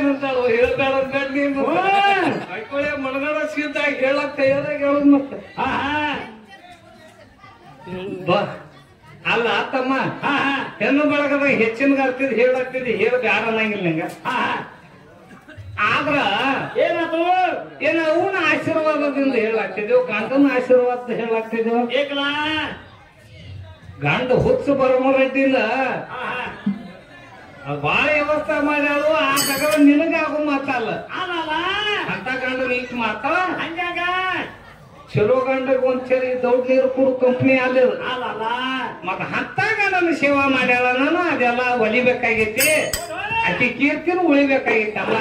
ಏನಂತಾಳು ಹೇಳ್ಬೇಡ ಅಂತ ನೀನು. ಅಯ್ಕೊಳ್ಳೆ ಮನಗಡ ಸೀತಾಗಿ ಹೇಳಕ್ ತಯಾರಾಗಿ ಹೇಳೋದ್ ಮತ್ತೆ? ಹಾ ಹಾ. ಬಾ. ಅಲ್ಲ ತಮ್ಮ ಹೆಣ್ಣು ಬಳಗದ ಹೆಚ್ಚಿನ ಆಗ್ತಿದ್ ಹೇಳಾಗ್ತಿದ್ ಹೇಳ ಬ್ಯಾರ ಅನ್ನಂಗಿಲ್ಲ ನಂಗ. ಆದ್ರ ಏನಾದ್ರು ಏನ ಅವನ ಆಶೀರ್ವಾದದಿಂದ ಹೇಳಾಗ್ತಿದ್ವು ಗಂಡನ ಆಶೀರ್ವಾದ ಹೇಳಾಗ್ತಿದ್ವು ಏಕಲಾ? ಗಂಡ ಹುಚ್ಚು ಬರಮರೆಡ್ಡಿಂದ ಬಾಳ ವ್ಯವಸ್ಥೆ ಮಾಡ್ಯಾಳು ತಗದ ನಿನಗಾಗು ಮಾತಲ್ಲ. ಅಂತ ಗಂಡ ನೀಟ್ ಮಾತ ಹಂಗಾಗ ಚಲೋ ಗಂಡಗ ಒಂದ್ ಸರಿ ದೊಡ್ಡ ನೀರು ಕುಡು ಕಂಪ್ನಿ ಅಲ್ಲಿ ಅಲ್ಲಲ್ಲ ಮತ್ತ ಹತ್ತ ಗಂಡನ ಸೇವಾ ಮಾಡ್ಯಾಳ ನಾನು ಅದೆಲ್ಲ ಒಲಿಬೇಕಾಗೈತಿ ಅತಿ ಕೀರ್ತಿನೂ ಉಳಿಬೇಕಾಗೈತಲ್ಲ.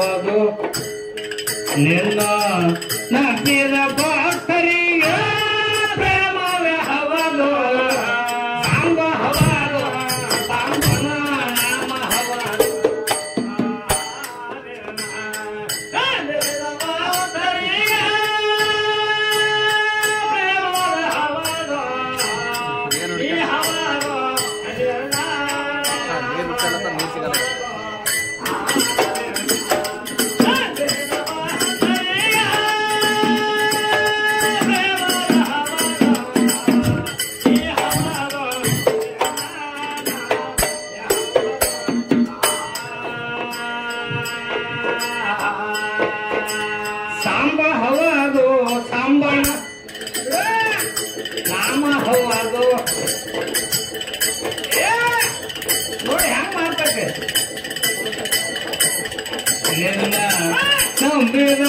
ಹವಾದು ನಿನ್ನ ನಂಬಿದ ಸಾಂಬ ಹವಾದು ಸಾಂಬನ ರಾಮ ಹವಾದು ನೋಡಿ ಹೆಂಗ್ ಮಾಡ್ತಕ್ಕೆ ನಂಬಿದ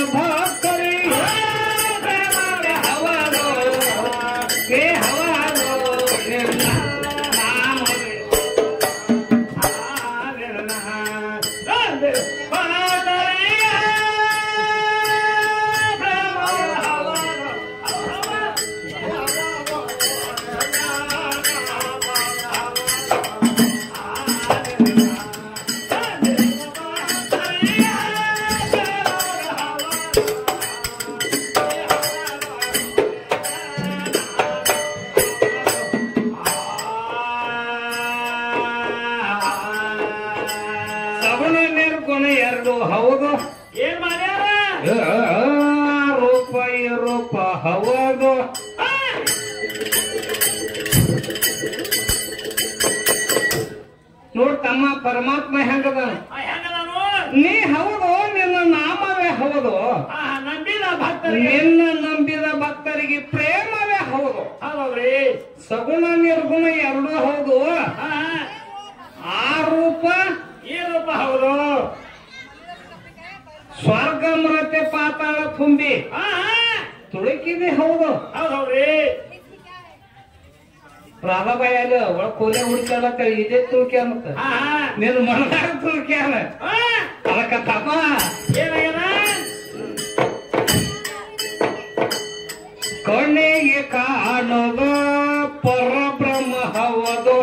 ನೋಡ್ ತಮ್ಮ ಪರಮಾತ್ಮ ಹೆಂಗದ ನೀ ಹೌದು ನಿನ್ನ ನಾಮವೇ ಹೌದು? ನಿನ್ನ ನಂಬಿದ ಭಕ್ತರಿಗೆ ಪ್ರೇಮವೇ ಹೌದು. ಹೌದ್ರಿ ಸಗುಣ ನಿರ್ಗುಣ ಎರಡೂ ಹೌದು. ಆ ರೂಪ ಈ ರೂಪ ಹೌದು. ಸ್ವರ್ಗ ಮೃತ್ಯ ಪಾತಾಳ ತುಂಬಿ ಆ. ತುಳುಕಿದೆ ಹೌದು. ಹೌದೌದ್ರಿ. ರಾಧಾಬಾಯಿ ಅಲ್ಲ ಒಳ ಕೋಲೆ ಹುಡ್ಕಾಡತ್ತ ಇದೇ ತುಳ್ಕಿ ಅನ್ನತ್ತ ಹಾ ನಿನ್ನ ಮನದಾಗ ತುಳ್ಕಿ ಹಾ ಅದಕ್ಕ ತಮ್ಮ ಏನಾಗ್ಯದ? ಕಣ್ಣಿಗೆ ಕಾಣೋದು ಪರಬ್ರಹ್ಮ ಹವದು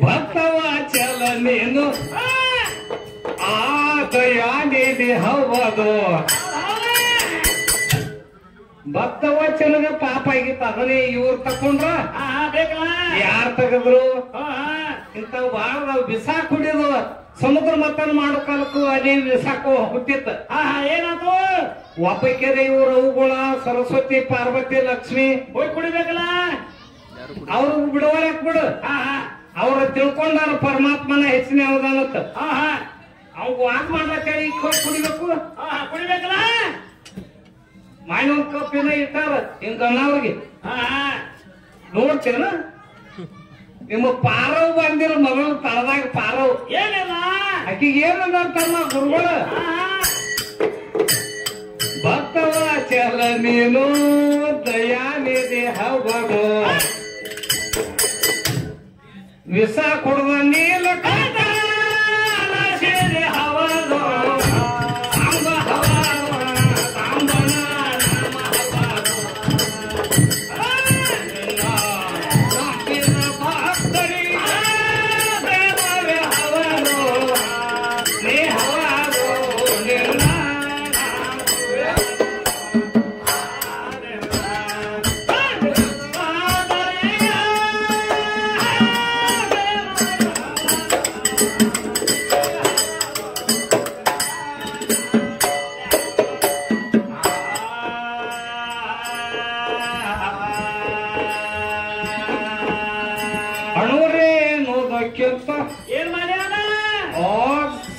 ಭಕ್ತವ ಚಲ ನೀನು ಆ ದಯಾನಿಧಿ ಹವದು ಭಕ್ತವಚನದ ಪಾಪ ಆಗಿತ್ತು ಅದನ್ನೇ ಇವ್ರು ತಕೊಂಡ್ರ? ಯಾರ್ ತಗದ್ರು? ಹಾ ಬಾಳ ಬಿಸಾಕ್ ಕುಡಿದು ಸಮುದ್ರ ಮತನ ಮಾಡೋ ಕಾಲಕ್ಕೂ ಅದೇ ಬಿಸಾಕು ಹುಟ್ಟಿತ್ತ. ಏನಾದ್ರು ಹಾ ಇವರು ಒಬ್ಬಕೆರೆ ಇವ್ರ ಅವುಗಳ ಸರಸ್ವತಿ ಪಾರ್ವತಿ ಲಕ್ಷ್ಮಿ. ಹೋಗಿ ಕುಡಿಬೇಕಲ್ಲ? ಅವ್ರು ಬಿಡವರಕ್ ಬಿಡು? ಅವ್ರ ತಿಳ್ಕೊಂಡಾರ ಪರಮಾತ್ಮನ ಹೆಚ್ಚಿನ ಯಾವ್ದಾನತ್ತ ಅವ್ಗ ವಾಕ್ ಮಾಡ್ಲತ್ತೇಳಿ ಈಗ ಹೋಗಿ ಕುಡಿಬೇಕು ಕುಡಿಬೇಕಲ್ಲ? ಕಪ್ ಕಪ್ಪಿನ ಇಟ್ಟಾರ ಹಾ ಹಾ. ನೋಡ್ತೇನ? ನಿಮ್ಮ ಪಾರವ್ ಬಂದಿರ ಮಗಳ ತಳದಾಗ ಪಾರವ್. ಏನಿಲ್ಲ. ಆಕಿಗೆ ಏನಂದ ತಮ್ಮ ಗುರುಗಳು? ಭಕ್ತವ ಚಲ ನೀನು ದಯಾನಿಧಿ ಹಬ್ಬ ವಿಸ ಕೊಡುವ ನೀಲ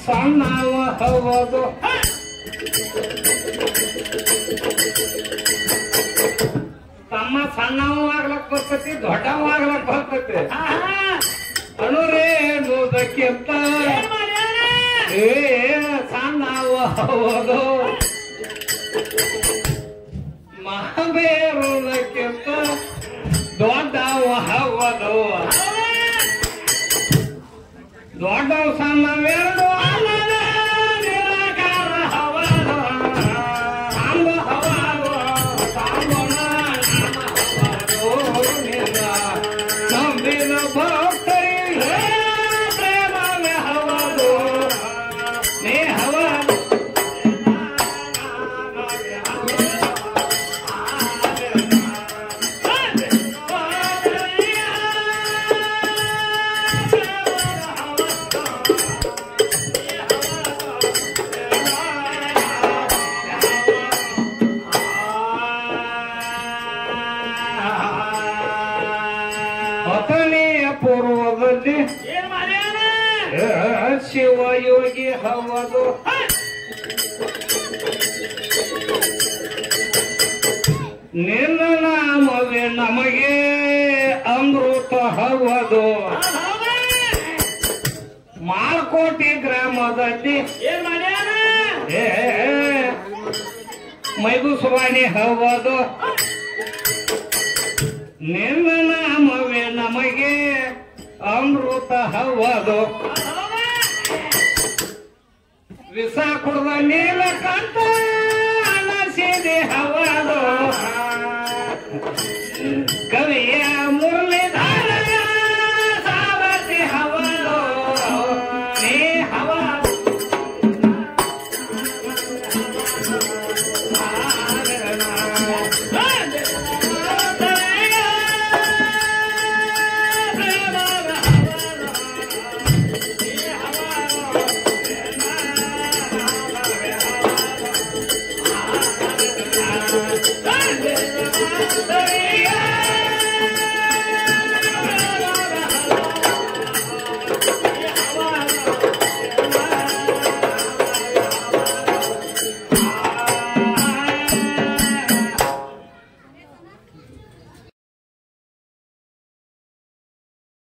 ಸಣ್ಣವ ಹವದು ತಮ್ಮ ಸಣ್ಣವ ಆಗ್ಲಕ್ ಬರ್ತೈತಿ ದೊಡ್ಡವ ಆಗ್ಲಕ್ ಬರ್ತೈತಿ. ಮಾಡ್ಯಾನ ಏ ಸಣ್ಣವ ಹವದು ಮಹಾಬೇರುದಕ್ಕಿಂತ ದೊಡ್ಡವ ಹವದು ದೊಡ್ಡವ ಸಣ್ಣವೆರಡು ಮಾಡ್ಯಾನ ಶಿವಯೋಗಿ ಹವದು. ನಿನ್ನ ನಾಮವೇ ನಮಗೆ ಅಮೃತ ಹವದು. ಮಾಲ್ಕೋಟಿ ಗ್ರಾಮದಲ್ಲಿ. ಏ ಮೈಗುಸುವಾಣಿ ಹವದು. ನಿನ್ನ ಹವದು ವಿಷ ಕುಡ್ದ ನೀಲಕಂಠ